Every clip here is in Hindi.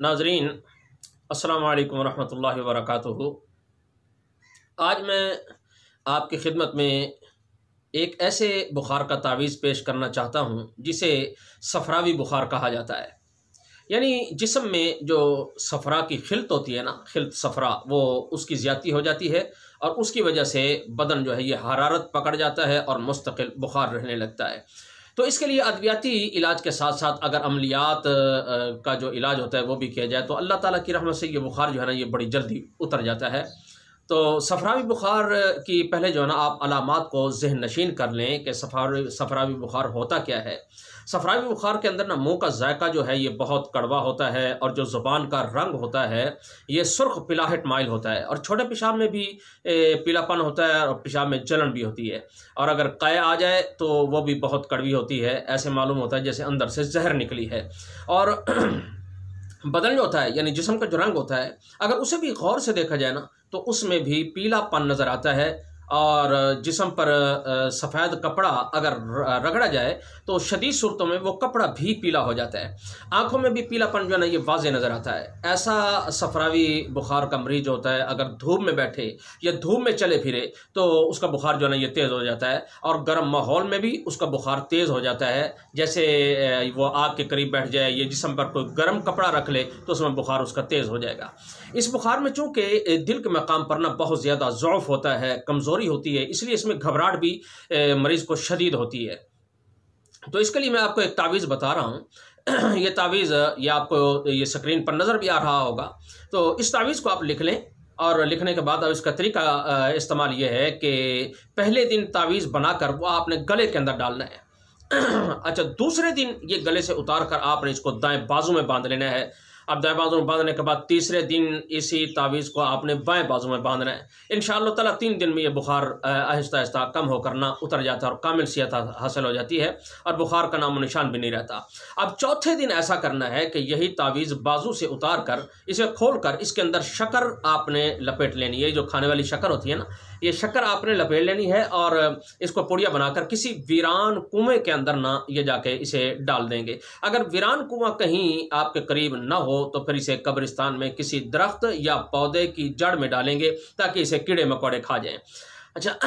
नाजरीन, अस्सलाम वालेकुम रहमतुल्लाहि व बरकातुहू आज मैं आपकी खिदमत में एक ऐसे बुखार का तावीज़ पेश करना चाहता हूँ, जिसे सफरावी बुखार कहा जाता है। यानी जिसम में जो सफरा की खिलत होती है ना, खिलत सफरा, वो उसकी ज़्यादती हो जाती है और उसकी वजह से बदन जो है, ये हरारत पकड़ जाता है और मुस्तकिल बुखार रहने लगता है। तो इसके लिए अद्वियाती इलाज के साथ साथ अगर अमलियात का जो इलाज होता है वो भी किया जाए तो अल्लाह ताला की रहमत से ये बुखार जो है ना, ये बड़ी जल्दी उतर जाता है। तो सफरावी बुखार की पहले जो है ना, आप अलामत को जहन नशीन कर लें कि सफारी, सफरावी बुखार होता क्या है। सफरावी बुखार के अंदर ना मुँह का जायका जो है, ये बहुत कड़वा होता है और जो ज़ुबान का रंग होता है, ये सुर्ख पिलाहट माइल होता है और छोटे पेशाब में भी पीलापन होता है और पेशाब में जलन भी होती है। और अगर कै आ जाए तो वो भी बहुत कड़वी होती है, ऐसे मालूम होता है जैसे अंदर से जहर निकली है। और बदन जो होता है, यानी जिसम का जो रंग होता है, अगर उसे भी गौर से देखा जाए ना तो उसमें भी पीलापन नज़र आता है और जिसम पर सफ़ेद कपड़ा अगर रगड़ा जाए तो शदीद सूरतों में वो कपड़ा भी पीला हो जाता है। आँखों में भी पीलापन जो है ना, ये वाज नज़र आता है। ऐसा सफरावी बुखार का मरीज़ होता है, अगर धूप में बैठे या धूप में चले फिरे तो उसका बुखार जो है ना, ये तेज़ हो जाता है। और गर्म माहौल में भी उसका बुखार तेज़ हो जाता है। जैसे वो आग के करीब बैठ जाए या जिसम पर कोई गर्म कपड़ा रख ले तो उसमें बुखार उसका तेज़ हो जाएगा। इस बुखार में चूँकि दिल के मकाम पर ना बहुत ज़्यादा ज़ौफ़ होता है, कमज़ोरी होती है, इसलिए इसमें घबराहट भी मरीज़ को शदीद होती है। तो इसके लिए मैं आपको एक तावीज़ बता रहा हूँ। ये तावीज़, ये आपको, ये स्क्रीन पर नज़र भी आ रहा होगा। तो इस तावीज़ को आप लिख लें और लिखने के बाद अब इसका तरीका इस्तेमाल ये है कि पहले दिन तावीज़ बनाकर वो आपने गले के अंदर डालना है। अच्छा दूसरे दिन ये गले से उतार कर आपने इसको दाएँ बाजू में बाँध लेना है। अब दाएँ बाजू में बांधने के बाद तीसरे दिन इसी तावीज़ को आपने बाएँ बाजू में बांधना है। इन ताला तीन दिन में ये बुखार आहिस्ता आहिस्ता कम होकर ना उतर जाता है और कामिल सेहत हासिल हो जाती है और बुखार का नाम निशान भी नहीं रहता। अब चौथे दिन ऐसा करना है कि यही तावीज़ बाजू से उतार कर, इसे खोल कर इसके अंदर शक्कर आपने लपेट लेनी है। जो खाने वाली शकर होती है ना ये शक्कर आपने लपेट लेनी है और इसको पुड़िया बनाकर किसी वीरान कुएँ के अंदर ना ये जाके इसे डाल देंगे। अगर वीरान कुआँ कहीं आपके करीब ना हो तो फिर इसे कब्रिस्तान में किसी दरख्त या पौधे की जड़ में डालेंगे ताकि इसे कीड़े मकोड़े खा जाएँ। अच्छा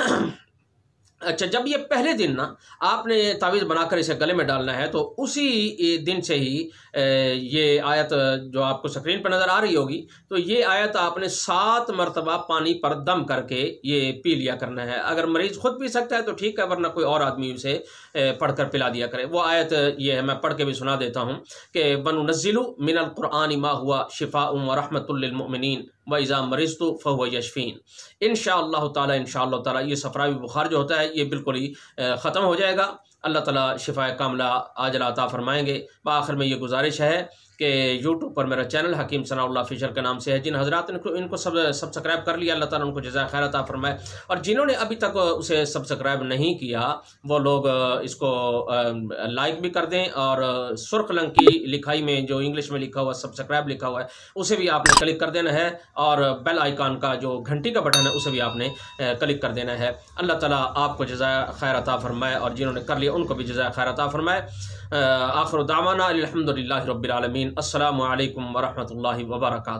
अच्छा जब ये पहले दिन ना, आपने तावीज़ बनाकर इसे गले में डालना है तो उसी दिन से ही ये आयत जो आपको स्क्रीन पर नज़र आ रही होगी तो ये आयत आपने सात मरतबा पानी पर दम करके ये पी लिया करना है। अगर मरीज़ खुद पी सकता है तो ठीक है, वरना कोई और आदमी उसे पढ़कर पिला दिया करे। वो आयत ये है, मैं पढ़ के भी सुना देता हूँ कि बनु नज़िलु मिनल क़ुरान मा हुआ शिफा व रहमतुल्लिलमुमिनीन व इज़ा मरीज़ तो फ़व यशफ़ीन। इन ताला इन ताला, ये सफरावी बुखार जो होता है, ये बिल्कुल ही ख़त्म हो जाएगा। अल्लाह ताला शिफा कामला आजला लाता फ़रमाएँगे। आखिर में ये गुजारिश है कि यूट्यूब पर मेरा चैनल हकीम सनाउल्ला फिशर के नाम से है। जिन हजरात ने इनको सब सब्सक्राइब कर लिया, अल्लाह ताला उनको जजा खैर अता फरमाए। और जिन्होंने अभी तक उसे सब्सक्राइब नहीं किया, वो लोग इसको लाइक भी कर दें और सुर्ख लंग की लिखाई में, जो इंग्लिश में लिखा हुआ सब्सक्राइब लिखा हुआ है, उसे भी आपने क्लिक कर देना है और बेल आइकान का जो घंटी का बटन है, उसे भी आपने क्लिक कर देना है। अल्लाह ताला आपको जजा खैर अता फरमाए और जिन्होंने कर लिया, उनको भी जजा खैर अता फरमाए। आखिर दावाना अलहमदिल्ला रबालमीन अल्लाम वरहमल वर्का